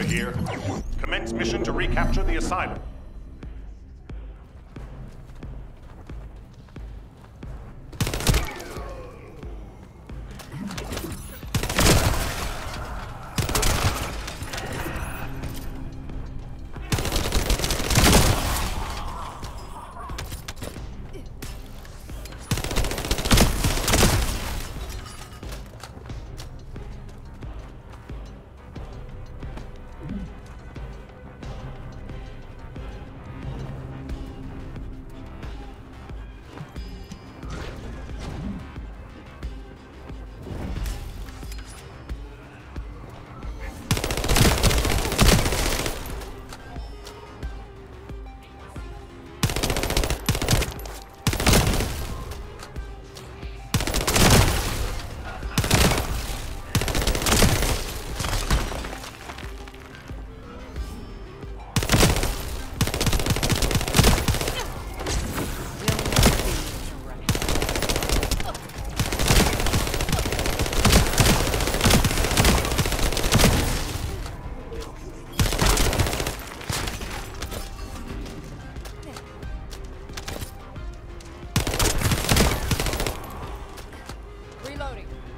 Commander here. Commence mission to recapture the asylum. Reloading.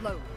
slowly.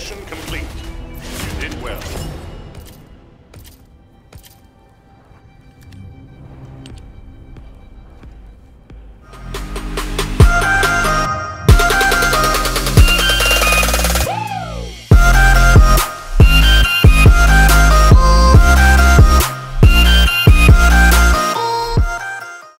Mission complete. You did well.